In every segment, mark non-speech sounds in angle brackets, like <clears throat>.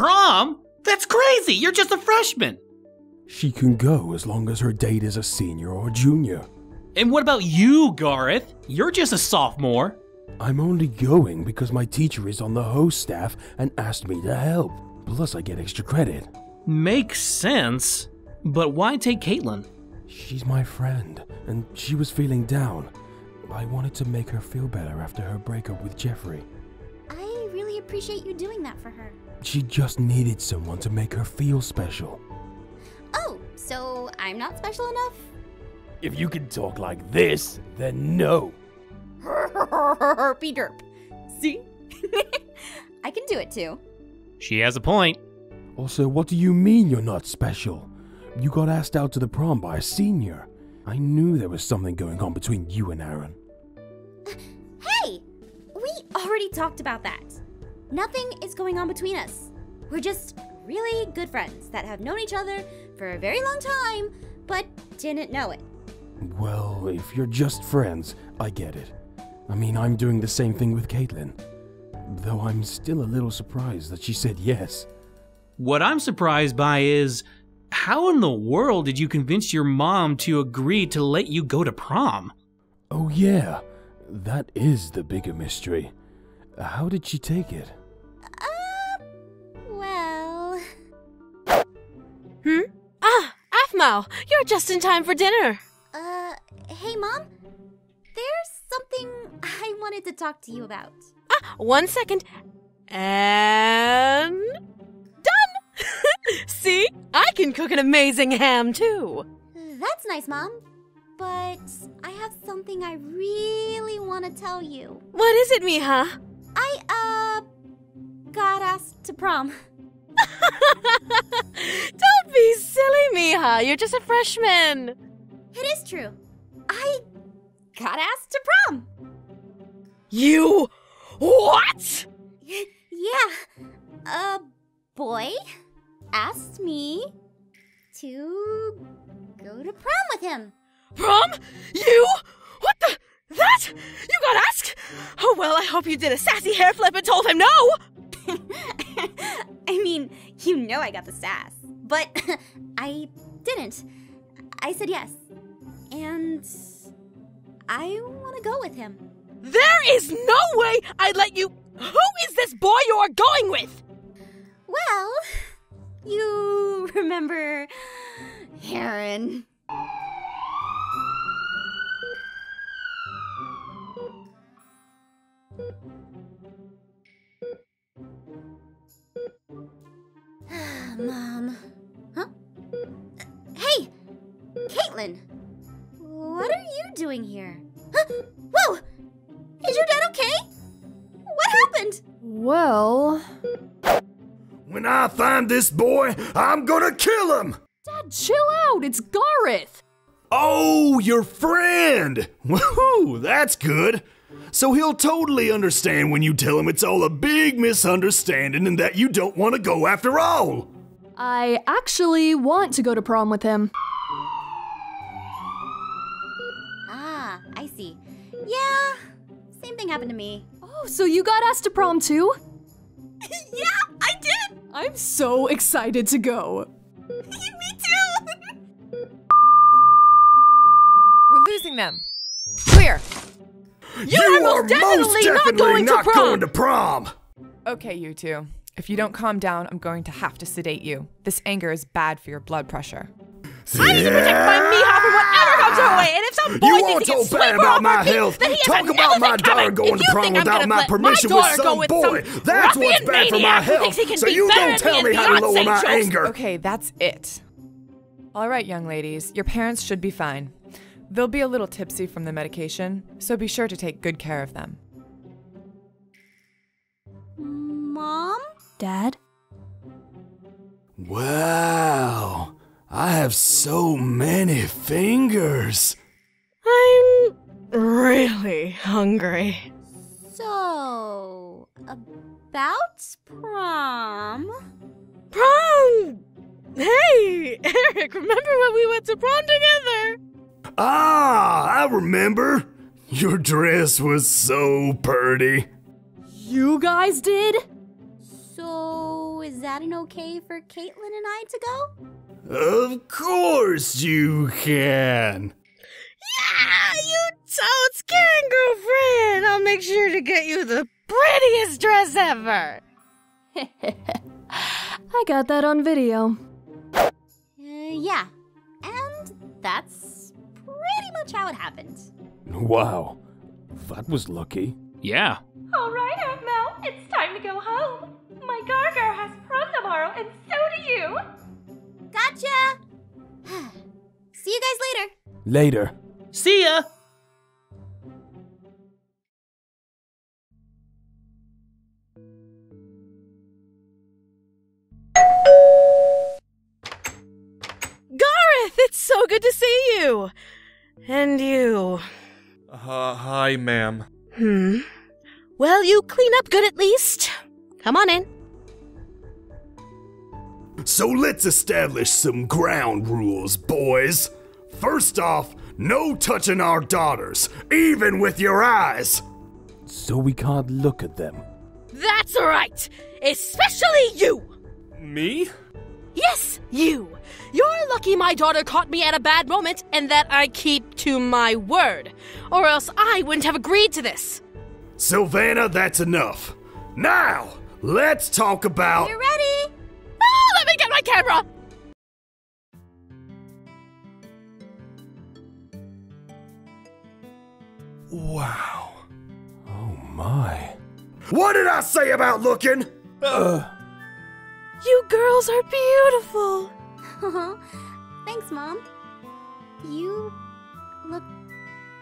prom? That's crazy. You're just a freshman. She can go as long as her date is a senior or junior. And what about you, Garroth? You're just a sophomore. I'm only going because my teacher is on the host staff and asked me to help. Plus, I get extra credit. Makes sense. But why take Katelyn? She's my friend, and she was feeling down. I wanted to make her feel better after her breakup with Jeffory. I really appreciate you doing that for her. She just needed someone to make her feel special. Oh, so I'm not special enough? If you can talk like this, then no. <laughs> Herpy derp. See? <laughs> I can do it too. She has a point. Also, what do you mean you're not special? You got asked out to the prom by a senior. I knew there was something going on between you and Aaron. Hey! We already talked about that. Nothing is going on between us. We're just really good friends that have known each other for a very long time, but didn't know it. Well, if you're just friends, I get it. I mean, I'm doing the same thing with Katelyn. Though I'm still a little surprised that she said yes. What I'm surprised by is how in the world did you convince your mom to agree to let you go to prom? Oh, yeah, that is the bigger mystery. How did she take it? Aphmau, you're just in time for dinner. Uh, hey, Mom? There's something I wanted to talk to you about. Ah, one second. And. Done! <laughs> See? I can cook an amazing ham too. That's nice, Mom. But I have something I really want to tell you. What is it, Miha? I, uh, got asked to prom. <laughs> <laughs> Don't be silly, Miha. You're just a freshman. It is true. I got asked to prom. You. What? Yeah. A boy asked me to go to prom with him. Prom? You? What the? That? You got asked? Oh, well, I hope you did a sassy hair flip and told him no! <laughs> I mean, you know I got the sass. But <laughs> I didn't. I said yes. And I want to go with him. There is no way I'd let you. Who is this boy you are going with? Well, you remember Aaron. Mom. Huh? Hey! Katelyn! What are you doing here? Huh? Whoa! Is your dad okay? What happened? Well. When I find this boy, I'm gonna kill him! Dad, chill out. It's Garroth. Oh, your friend! <laughs> Woohoo, that's good. So he'll totally understand when you tell him it's all a big misunderstanding and that you don't want to go after all. I actually want to go to prom with him. Ah, I see. Yeah, same thing happened to me. Oh, so you got asked to prom too? <laughs> yeah, I did! I'm so excited to go. <laughs> me too! We're losing them. Clear. You, are most definitely most not definitely going to not prom. going to prom. Okay, you two. If you don't calm down, I'm going to have to sedate you. This anger is bad for your blood pressure. I need to protect my Miha from whatever comes her way, and if some boy You thinks are he can so sweep bad her about off my her feet, health. then he has Talk about my daughter coming. going to prom without my permission my with some with boy. some That's what's bad for my health. he So you don't tell me me how to lower my jokes. anger. Okay, that's it. All right, young ladies, your parents should be fine. They'll be a little tipsy from the medication, so be sure to take good care of them. Mom? Dad? Wow, I have so many fingers. I'm really hungry. So, about prom? Prom! Hey, <laughs> Eric, remember when we went to prom together? Ah, I remember. Your dress was so pretty. You guys did? So, is that an okay for Katelyn and I to go? Of course you can. Yeah, you totes can, girlfriend. I'll make sure to get you the prettiest dress ever. <laughs> I got that on video. Uh, yeah. And that's pretty much how it happened. Wow. That was lucky. Yeah. All right, Aunt Mel, it's time to go home. My Gargar has prom tomorrow, and so do you. Gotcha! <sighs> See you guys later. Later. See ya! Garroth, it's so good to see you. And you. Uh, hi, ma'am. Hmm. Well, you clean up good at least. Come on in. So let's establish some ground rules, boys. First off, no touching our daughters, even with your eyes. So we can't look at them. That's right. Especially you. Me? Yes, you. You're lucky my daughter caught me at a bad moment and that I keep to my word. Or else I wouldn't have agreed to this. Sylvana, that's enough. Now, let's talk about. You ready? Ah, let me get my camera. Wow. Oh my. What did I say about looking? You girls are beautiful. <laughs> Thanks, Mom. You look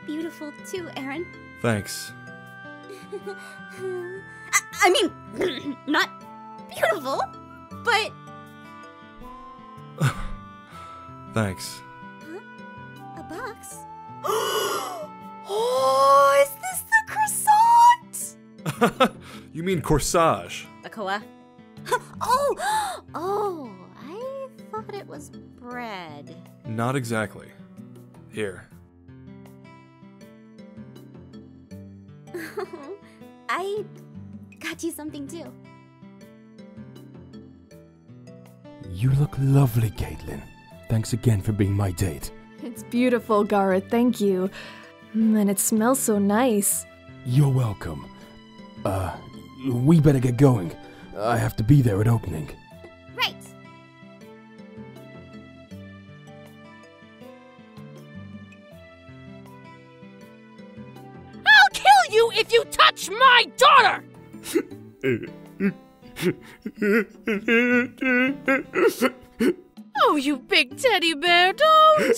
beautiful too, Aaron. Thanks. <laughs> I, mean, <clears throat> not beautiful, but <laughs> Thanks. a box. <gasps> Oh, is this the croissant? <laughs> you mean corsage? A <laughs> Akoa. oh, <gasps> oh, I thought it was bread. Not exactly. Here. Got you something too. You look lovely, Katelyn. Thanks again for being my date. It's beautiful, Garroth, thank you. And it smells so nice. You're welcome. Uh, we better get going. I have to be there at opening. Oh, you big teddy bear, don't!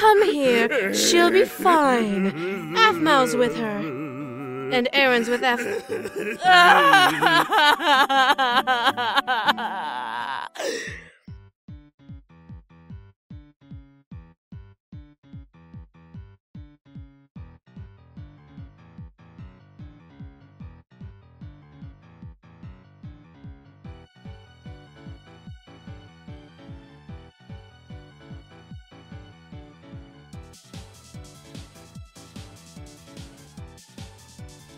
Come here. She'll be fine. Aphmau's with her. And Aaron's with F. <laughs>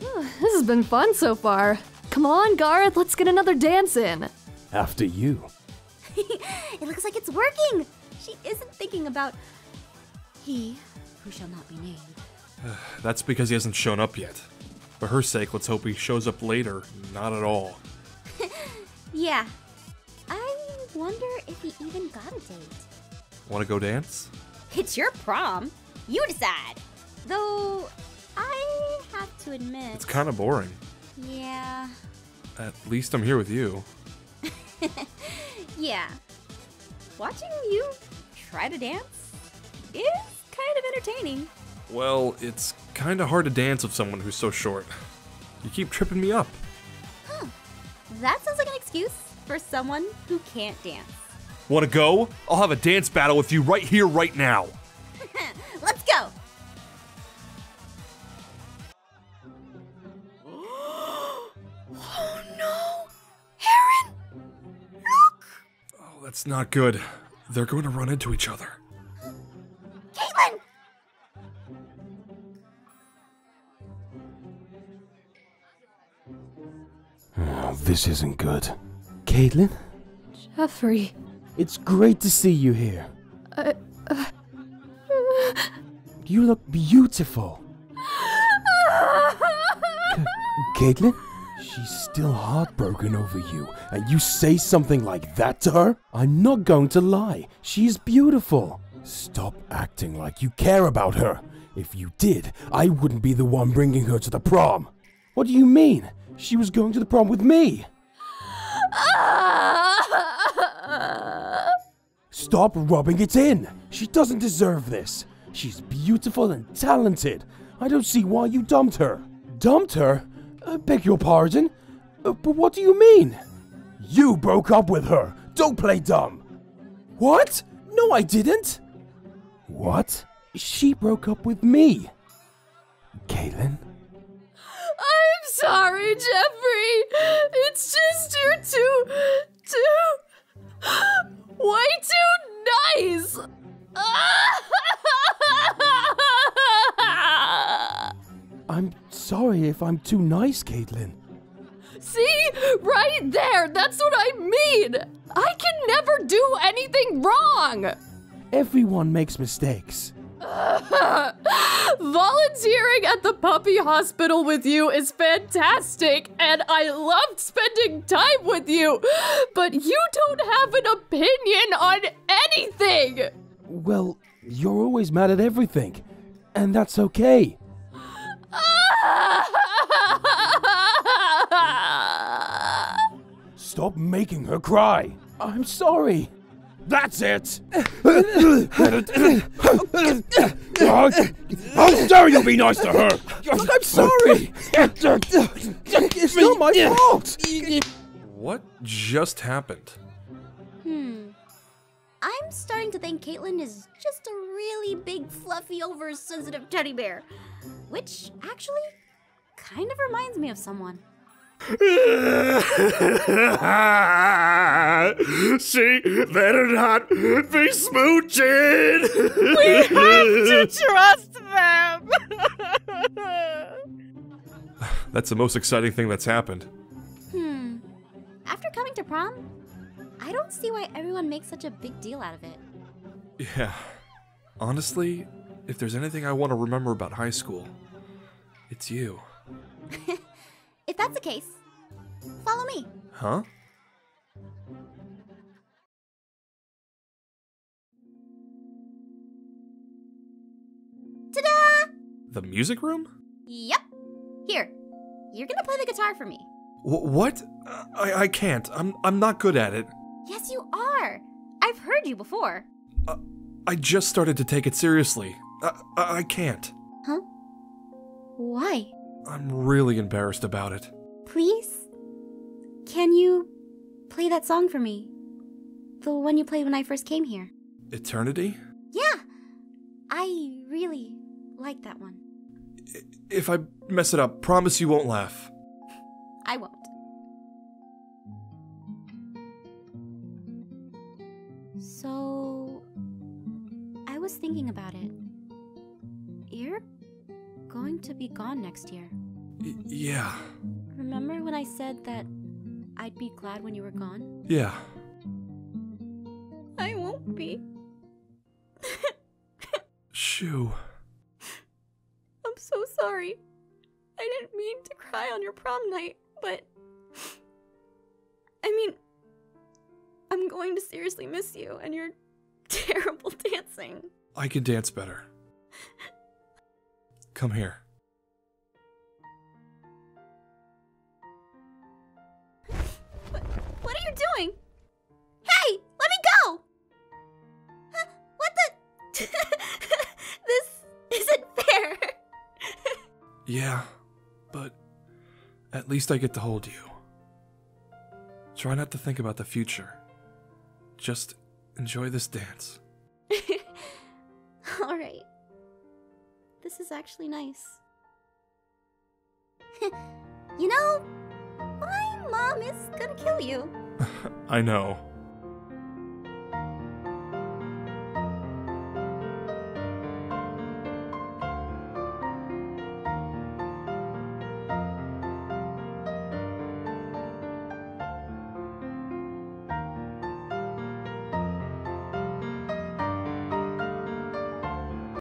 <sighs> This has been fun so far. Come on, Garroth, let's get another dance in. After you. <laughs> it looks like it's working. She isn't thinking about he who shall not be named. <sighs> That's because he hasn't shown up yet. For her sake, let's hope he shows up later. Not at all. <laughs> Yeah. I wonder if he even got a date. Want to go dance? It's your prom. You decide. Though, I have to admit. It's kind of boring. Yeah. At least I'm here with you. <laughs> Yeah. Watching you try to dance is kind of entertaining. Well, it's kind of hard to dance with someone who's so short. You keep tripping me up. Huh. That sounds like an excuse for someone who can't dance. Want to go? I'll have a dance battle with you right here, right now. Not good. They're going to run into each other. Katelyn! Oh, this isn't good. Katelyn, Jeffory. it's great to see you here. I, uh, You look beautiful. <laughs> Katelyn? She's still heartbroken over you, and you say something like that to her? I'm not going to lie. She's beautiful. Stop acting like you care about her. If you did, I wouldn't be the one bringing her to the prom. What do you mean? She was going to the prom with me. Stop rubbing it in. She doesn't deserve this. She's beautiful and talented. I don't see why you dumped her. Dumped her? I beg your pardon? Uh, but what do you mean? You broke up with her. Don't play dumb. What? No, I didn't. What? She broke up with me. Katelyn? I'm sorry, Jeffory. It's just you're too, too, way too nice. <laughs> sorry if I'm too nice, Katelyn. See? Right there. That's what I mean. I can never do anything wrong. Everyone makes mistakes. <laughs> Volunteering at the puppy hospital with you is fantastic, and I loved spending time with you, but you don't have an opinion on anything! Well, you're always mad at everything, and that's okay. Stop making her cry. I'm sorry. That's it. How dare you be nice to her? Look, I'm sorry. It's not my fault. What just happened? Hmm. I'm starting to think Katelyn is just a really big, fluffy, oversensitive teddy bear. Which actually kind of reminds me of someone. <laughs> she better not be smooching. We have to <laughs> trust them. <laughs> That's the most exciting thing that's happened. Hmm. After coming to prom, I don't see why everyone makes such a big deal out of it. Yeah. Honestly, if there's anything I want to remember about high school, it's you. <laughs> If that's the case, follow me. Huh? Ta-da! The music room? Yep. Here, you're gonna play the guitar for me. Wh- what? I I can't. I'm I'm not good at it. Yes, you are. I've heard you before. Uh, I just started to take it seriously. I I, I can't. Huh? Why? I'm really embarrassed about it. Please? Can you play that song for me? The one you played when I first came here. Eternity? Yeah! I really like that one. If I mess it up, promise you won't laugh. I won't. So, I was thinking about it. Going to be gone next year. Y- yeah. Remember when I said that I'd be glad when you were gone? Yeah. I won't be. Shoo. I'm so sorry. I didn't mean to cry on your prom night, but. I mean, I'm going to seriously miss you and your <laughs> terrible dancing. I can dance better. Come here. What are you doing? Hey, let me go! Huh, what the? <laughs> this isn't fair. <laughs> Yeah, but at least I get to hold you. Try not to think about the future. Just enjoy this dance. This is actually nice. <laughs> you know, my mom is gonna kill you. <laughs> I know.